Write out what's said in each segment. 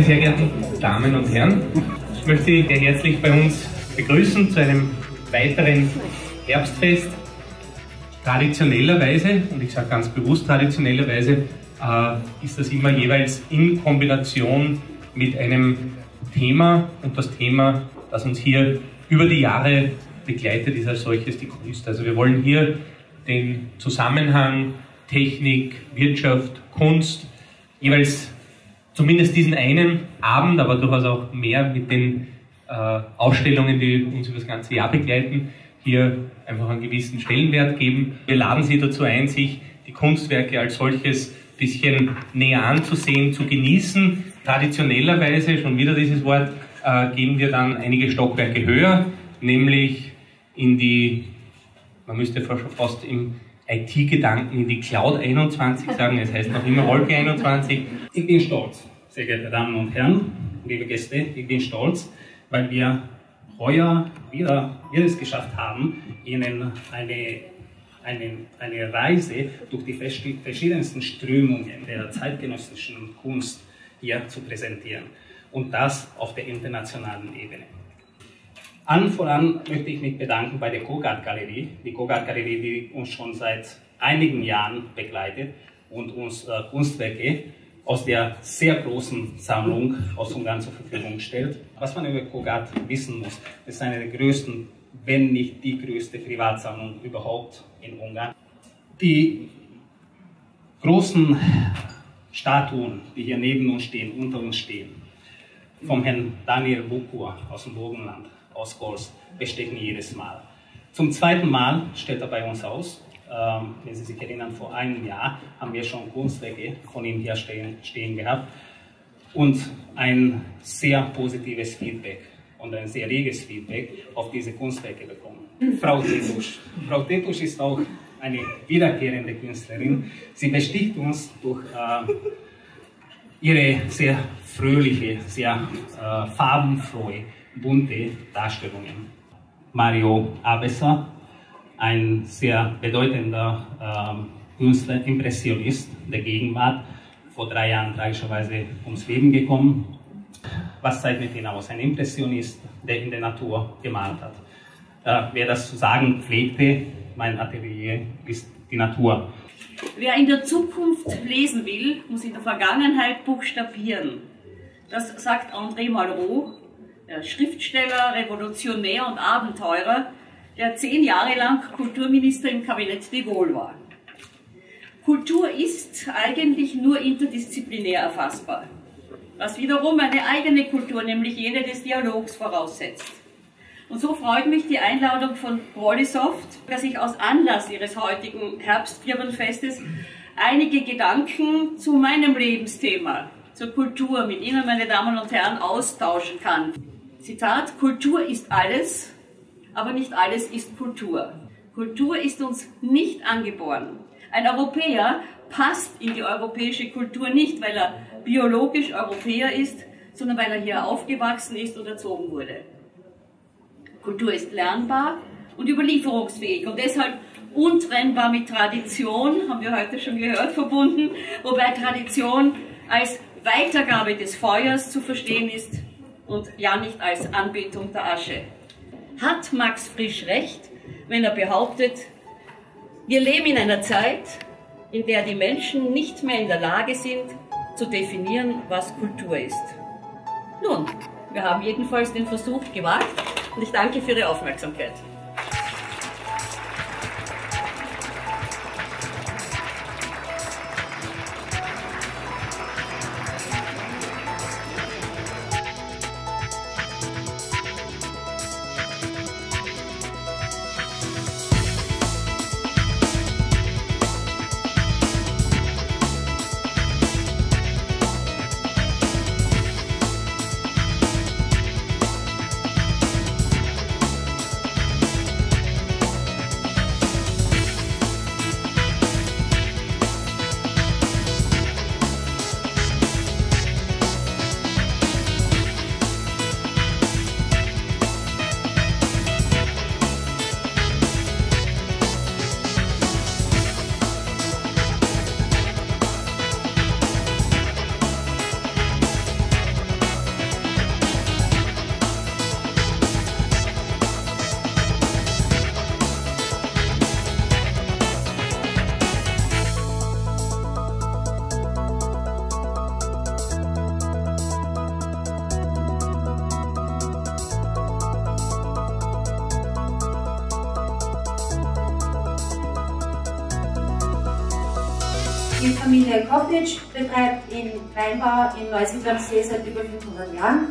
meine sehr geehrten Damen und Herren, ich möchte Sie herzlich bei uns begrüßen zu einem weiteren Herbstfest. Traditionellerweise, und ich sage ganz bewusst traditionellerweise, äh, ist das immer jeweils in Kombination mit einem Thema und das Thema, das uns hier über die Jahre begleitet, ist als solches die Kunst. Also wir wollen hier den Zusammenhang Technik, Wirtschaft, Kunst jeweils zumindest diesen einen Abend, aber durchaus auch mehr mit den äh, Ausstellungen, die uns über das ganze Jahr begleiten, hier einfach einen gewissen Stellenwert geben. Wir laden Sie dazu ein, sich die Kunstwerke als solches ein bisschen näher anzusehen, zu genießen. Traditionellerweise, schon wieder dieses Wort, äh, gehen wir dann einige Stockwerke höher, nämlich in die, man müsste fast im IT-Gedanken in die Cloud 21 sagen, es heißt noch immer Wolke 21. Ich bin stolz, sehr geehrte Damen und Herren, liebe Gäste, ich bin stolz, weil wir heuer wieder, wieder es geschafft haben, Ihnen eine, eine, eine Reise durch die verschiedensten Strömungen der zeitgenössischen Kunst hier zu präsentieren. Und das auf der internationalen Ebene. An voran möchte ich mich bedanken bei der Kogart Galerie. Die Kogart Galerie, die uns schon seit einigen Jahren begleitet und uns äh, Kunstwerke aus der sehr großen Sammlung aus Ungarn zur Verfügung stellt. Was man über Kogat wissen muss, ist eine der größten, wenn nicht die größte Privatsammlung überhaupt in Ungarn. Die großen Statuen, die hier neben uns stehen, unter uns stehen, vom Herrn Daniel Bukur aus dem Burgenland, aus Gols, bestechen jedes Mal. Zum zweiten Mal stellt er bei uns aus ähm, wenn Sie sich erinnern, vor einem Jahr haben wir schon Kunstwerke von ihm hier stehen, stehen gehabt und ein sehr positives Feedback und ein sehr reges Feedback auf diese Kunstwerke bekommen. Frau Tetusch. Frau Tetusch ist auch eine wiederkehrende Künstlerin. Sie besticht uns durch äh, ihre sehr fröhliche, sehr äh, farbenfrohe, bunte Darstellungen. Mario Abessa ein sehr bedeutender ähm, Künstler, Impressionist der Gegenwart, vor drei Jahren tragischerweise ums Leben gekommen. Was zeichnet ihn aus? Ein Impressionist, der in der Natur gemalt hat. Äh, wer das zu sagen pflegte, mein Atelier ist die Natur. Wer in der Zukunft lesen will, muss in der Vergangenheit buchstabieren. Das sagt André Malraux, Schriftsteller, Revolutionär und Abenteurer, der zehn Jahre lang Kulturminister im Kabinett de Gaulle war. Kultur ist eigentlich nur interdisziplinär erfassbar, was wiederum eine eigene Kultur, nämlich jene des Dialogs, voraussetzt. Und so freut mich die Einladung von Wallisoft, dass ich aus Anlass ihres heutigen Herbstfirmenfestes einige Gedanken zu meinem Lebensthema, zur Kultur mit Ihnen, meine Damen und Herren, austauschen kann. Zitat, Kultur ist alles, aber nicht alles ist Kultur. Kultur ist uns nicht angeboren. Ein Europäer passt in die europäische Kultur nicht, weil er biologisch Europäer ist, sondern weil er hier aufgewachsen ist und erzogen wurde. Kultur ist lernbar und überlieferungsfähig und deshalb untrennbar mit Tradition, haben wir heute schon gehört, verbunden, wobei Tradition als Weitergabe des Feuers zu verstehen ist und ja nicht als Anbetung der Asche hat Max Frisch recht, wenn er behauptet, wir leben in einer Zeit, in der die Menschen nicht mehr in der Lage sind, zu definieren, was Kultur ist. Nun, wir haben jedenfalls den Versuch gewagt und ich danke für Ihre Aufmerksamkeit. Die Familie Kopic betreibt den Weinbau in Neusiedl am See seit über 500 Jahren.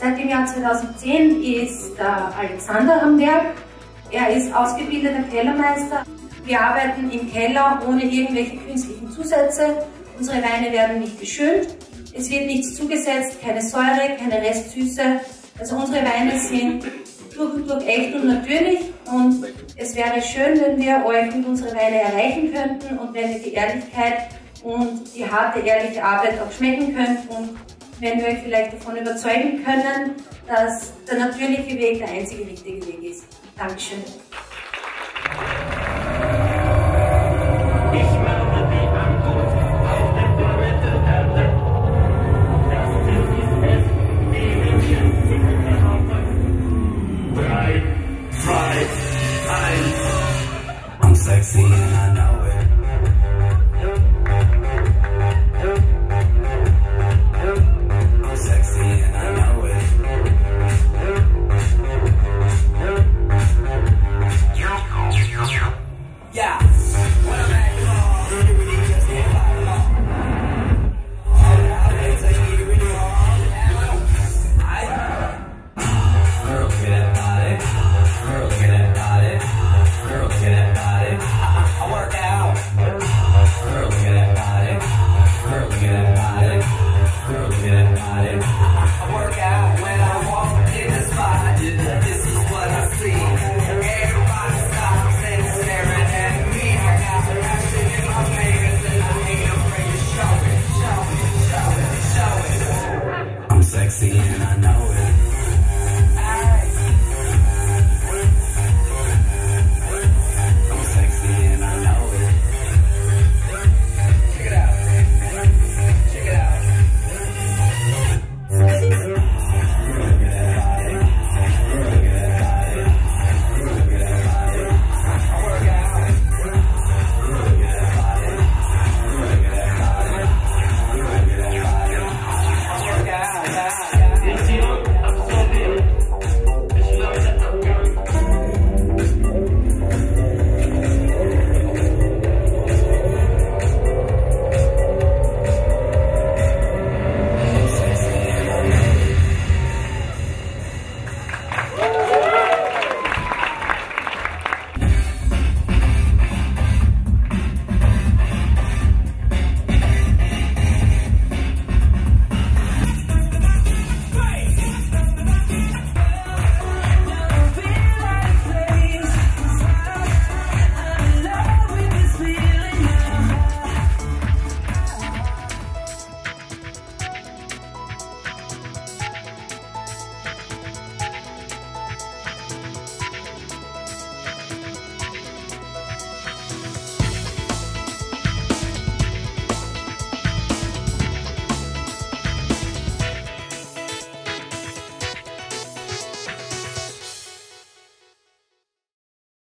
Seit dem Jahr 2010 ist der Alexander am Werk. Er ist ausgebildeter Kellermeister. Wir arbeiten im Keller ohne irgendwelche künstlichen Zusätze. Unsere Weine werden nicht geschönt. Es wird nichts zugesetzt, keine Säure, keine Restsüße. Also unsere Weine sind durch und durch echt und natürlich und es wäre schön, wenn wir euch mit unseren Weine erreichen könnten und wenn ihr die Ehrlichkeit und die harte, ehrliche Arbeit auch schmecken könnt und wenn wir euch vielleicht davon überzeugen können, dass der natürliche Weg der einzige richtige Weg ist. Dankeschön.